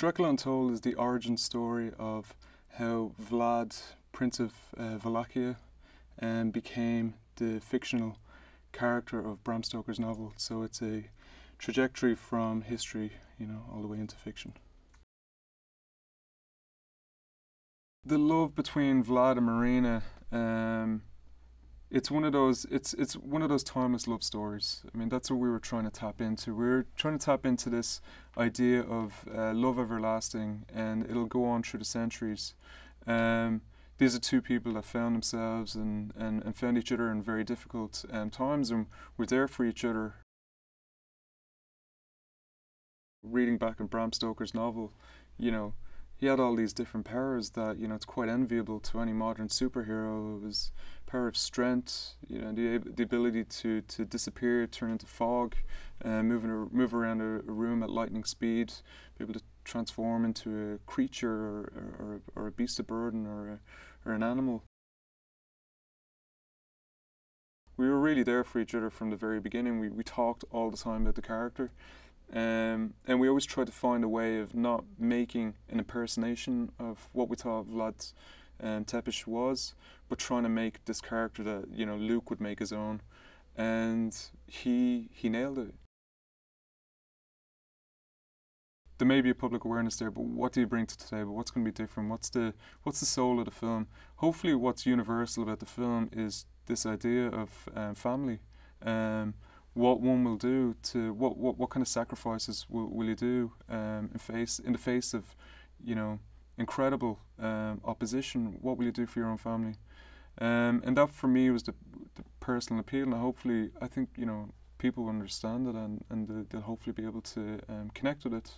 Dracula Untold is the origin story of how Vlad, Prince of uh, Wallachia, um, became the fictional character of Bram Stoker's novel. So it's a trajectory from history, you know, all the way into fiction. The love between Vlad and Mirena, um, it's one of those it's it's one of those timeless love stories. I mean, that's what we were trying to tap into. We are trying to tap into this idea of uh, love everlasting, and it'll go on through the centuries. Um, these are two people that found themselves and, and, and found each other in very difficult um, times, and were there for each other. Reading back in Bram Stoker's novel, you know, he had all these different powers that you know it's quite enviable to any modern superhero. It was power of strength, you know, the the ability to to disappear, turn into fog, uh, moving a, move around a, a, room at lightning speed, be able to transform into a creature or or, or a beast of burden or a, or an animal. We were really there for each other from the very beginning. We we talked all the time about the character. Um, and we always try to find a way of not making an impersonation of what we thought Vlad um, Tepes was, but trying to make this character that you know Luke would make his own, and he he nailed it. There may be a public awareness there, but what do you bring to the table? What's going to be different? What's the what's the soul of the film? Hopefully, what's universal about the film is this idea of um, family. Um, what one will do to what what, what kind of sacrifices will, will you do um, in face in the face of you know incredible um, opposition? What will you do for your own family? Um, and that for me was the, the personal appeal and hopefully I think you know people will understand it and, and they'll hopefully be able to um, connect with it